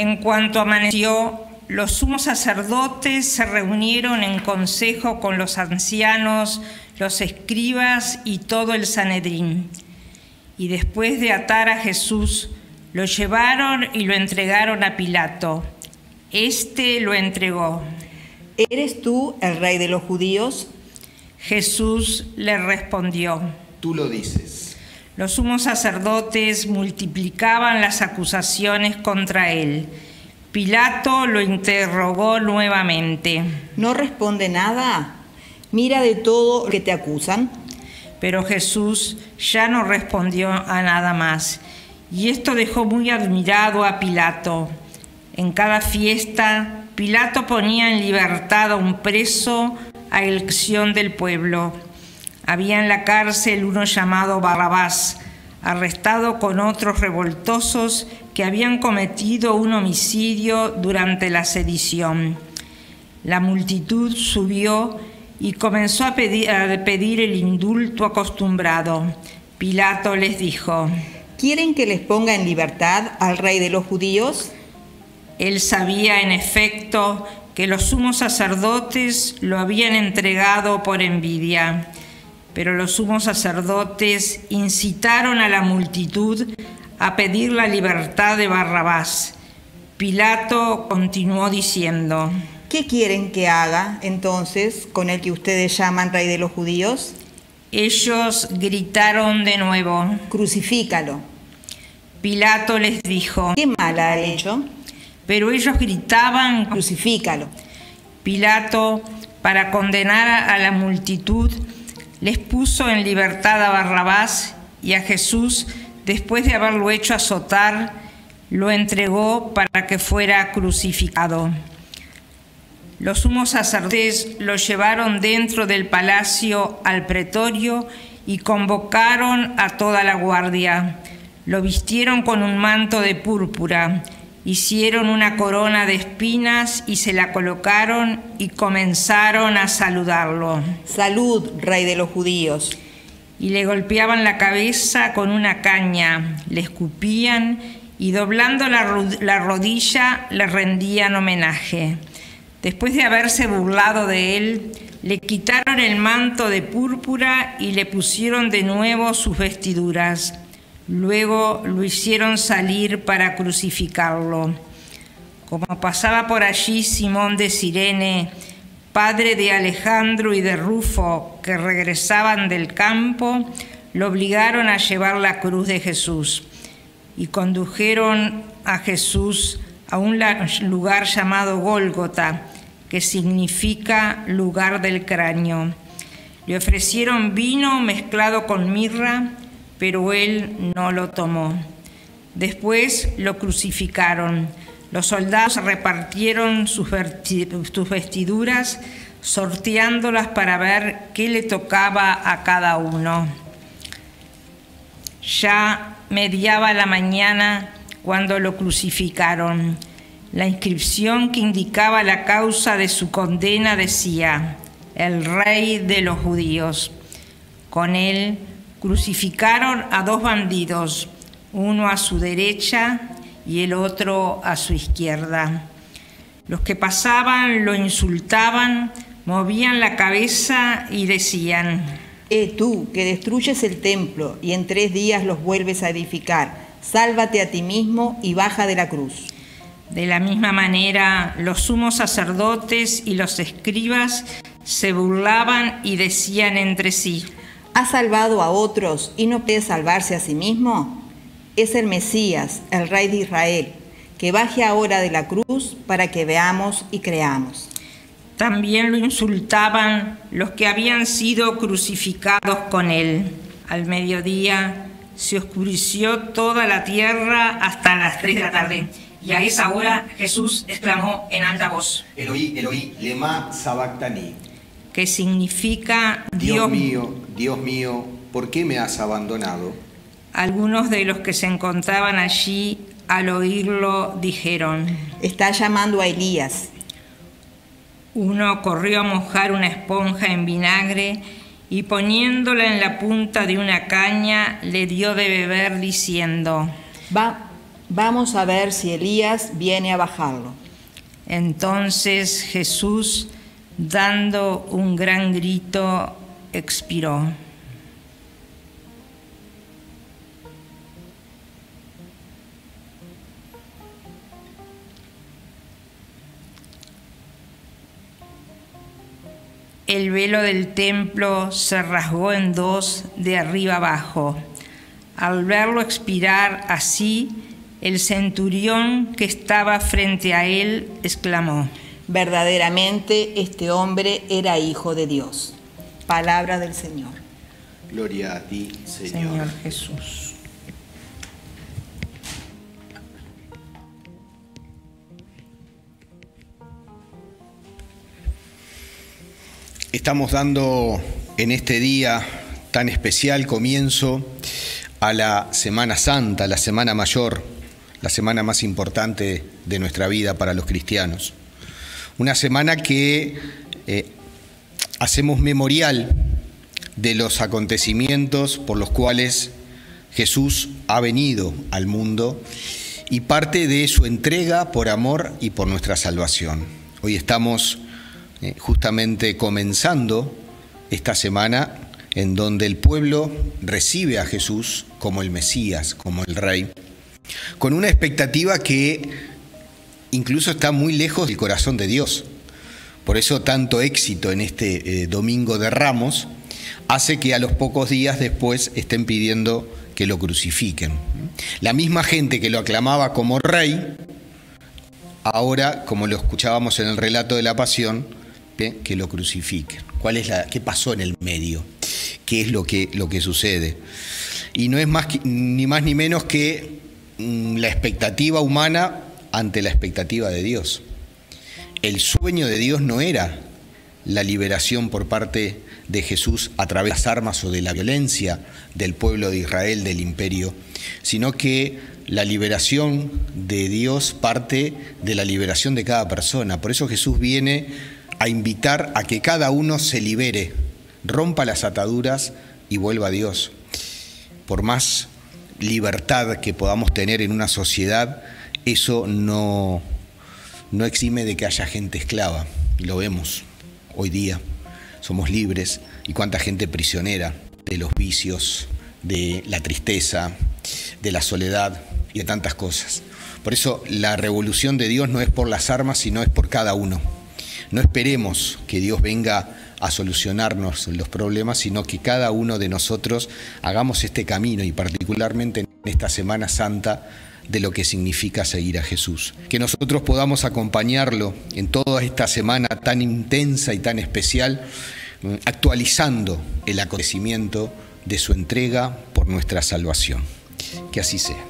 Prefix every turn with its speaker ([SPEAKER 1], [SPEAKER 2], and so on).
[SPEAKER 1] En cuanto amaneció, los sumos sacerdotes se reunieron en consejo con los ancianos, los escribas y todo el Sanedrín. Y después de atar a Jesús, lo llevaron y lo entregaron a Pilato. Este lo entregó.
[SPEAKER 2] ¿Eres tú el rey de los judíos?
[SPEAKER 1] Jesús le respondió.
[SPEAKER 3] Tú lo dices.
[SPEAKER 1] Los sumos sacerdotes multiplicaban las acusaciones contra él. Pilato lo interrogó nuevamente.
[SPEAKER 2] ¿No responde nada? Mira de todo lo que te acusan.
[SPEAKER 1] Pero Jesús ya no respondió a nada más. Y esto dejó muy admirado a Pilato. En cada fiesta, Pilato ponía en libertad a un preso a elección del pueblo. Había en la cárcel uno llamado Barrabás, arrestado con otros revoltosos que habían cometido un homicidio durante la sedición. La multitud subió y comenzó a pedir, a pedir, el indulto acostumbrado. Pilato les dijo,
[SPEAKER 2] ¿quieren que les ponga en libertad al rey de los judíos?
[SPEAKER 1] Él sabía en efecto que los sumos sacerdotes lo habían entregado por envidia, pero los sumos sacerdotes incitaron a la multitud a pedir la libertad de Barrabás. Pilato continuó diciendo,
[SPEAKER 2] ¿Qué quieren que haga entonces con el que ustedes llaman rey de los judíos?
[SPEAKER 1] Ellos gritaron de nuevo,
[SPEAKER 2] Crucifícalo.
[SPEAKER 1] Pilato les dijo,
[SPEAKER 2] ¿Qué mal ha hecho?
[SPEAKER 1] Pero ellos gritaban,
[SPEAKER 2] Crucifícalo.
[SPEAKER 1] Pilato, para condenar a la multitud, les puso en libertad a Barrabás y a Jesús, después de haberlo hecho azotar, lo entregó para que fuera crucificado. Los sumos sacerdotes lo llevaron dentro del palacio al pretorio y convocaron a toda la guardia. Lo vistieron con un manto de púrpura, hicieron una corona de espinas y se la colocaron y comenzaron a saludarlo.
[SPEAKER 2] Salud, rey de los judíos.
[SPEAKER 1] Y le golpeaban la cabeza con una caña, le escupían y doblando la, la rodilla le rendían homenaje. Después de haberse burlado de él, le quitaron el manto de púrpura y le pusieron de nuevo sus vestiduras. Luego lo hicieron salir para crucificarlo. Como pasaba por allí Simón de Sirene, padre de Alejandro y de Rufo, que regresaban del campo, lo obligaron a llevar la cruz de Jesús y condujeron a Jesús a un lugar llamado Gólgota, que significa lugar del cráneo. Le ofrecieron vino mezclado con mirra, pero él no lo tomó. Después lo crucificaron. Los soldados repartieron sus vestiduras, sorteándolas para ver qué le tocaba a cada uno. Ya mediaba la mañana cuando lo crucificaron. La inscripción que indicaba la causa de su condena decía, el rey de los judíos. Con él crucificaron a dos bandidos, uno a su derecha y el otro a su izquierda. Los que pasaban lo insultaban, movían la cabeza y decían,
[SPEAKER 2] Eh tú, que destruyes el templo y en tres días los vuelves a edificar, sálvate a ti mismo y baja de la cruz.
[SPEAKER 1] De la misma manera, los sumos sacerdotes y los escribas se burlaban y decían entre sí,
[SPEAKER 2] ¿Ha salvado a otros y no puede salvarse a sí mismo? Es el Mesías, el Rey de Israel, que baje ahora de la cruz para que veamos y creamos.
[SPEAKER 1] También lo insultaban los que habían sido crucificados con él. Al mediodía se oscureció toda la tierra hasta las tres de la tarde. Y a esa hora Jesús exclamó en alta voz,
[SPEAKER 3] Eloí, Eloí, lema sabactani.
[SPEAKER 1] que significa
[SPEAKER 3] Dios
[SPEAKER 1] Dios
[SPEAKER 3] mío, Dios mío, ¿por qué me has abandonado?
[SPEAKER 1] Algunos de los que se encontraban allí al oírlo dijeron,
[SPEAKER 2] Está llamando a Elías.
[SPEAKER 1] uno corrió a mojar una esponja en vinagre y poniéndola en la punta de una caña le dio de beber diciendo,
[SPEAKER 2] Va, Vamos a ver si Elías viene a bajarlo.
[SPEAKER 1] Entonces Jesús, dando un gran grito, expiró. El velo del templo se rasgó en dos de arriba abajo. Al verlo expirar así, el centurión que estaba frente a él exclamó,
[SPEAKER 2] Verdaderamente este hombre era hijo de Dios. Palabra del Señor.
[SPEAKER 3] Gloria a ti, Señor.
[SPEAKER 1] Señor Jesús.
[SPEAKER 3] Estamos dando en este día tan especial comienzo a la Semana Santa, la Semana Mayor, la semana más importante de nuestra vida para los cristianos. Una semana que eh, hacemos memorial de los acontecimientos por los cuales Jesús ha venido al mundo y parte de su entrega por amor y por nuestra salvación. Hoy estamos eh, justamente comenzando esta semana en donde el pueblo recibe a Jesús como el Mesías, como el Rey, con una expectativa que incluso está muy lejos del corazón de Dios. Por eso tanto éxito en este eh, domingo de Ramos hace que a los pocos días después estén pidiendo que lo crucifiquen. La misma gente que lo aclamaba como rey, ahora, como lo escuchábamos en el relato de la pasión, que lo crucifiquen. ¿Cuál es la, ¿Qué pasó en el medio? ¿Qué es lo que, lo que sucede? Y no es más, ni más ni menos que mm, la expectativa humana ante la expectativa de Dios. El sueño de Dios no era la liberación por parte de Jesús a través de las armas o de la violencia del pueblo de Israel, del imperio, sino que la liberación de Dios parte de la liberación de cada persona. Por eso Jesús viene a invitar a que cada uno se libere, rompa las ataduras y vuelva a Dios. Por más libertad que podamos tener en una sociedad, eso no, no exime de que haya gente esclava. Lo vemos hoy día. Somos libres y cuánta gente prisionera de los vicios, de la tristeza, de la soledad y de tantas cosas. Por eso la revolución de Dios no es por las armas, sino es por cada uno. No esperemos que Dios venga a solucionarnos los problemas, sino que cada uno de nosotros hagamos este camino y particularmente en esta Semana Santa de lo que significa seguir a Jesús. Que nosotros podamos acompañarlo en toda esta semana tan intensa y tan especial, mm, actualizando el acontecimiento de su entrega por nuestra salvación. Que así sea.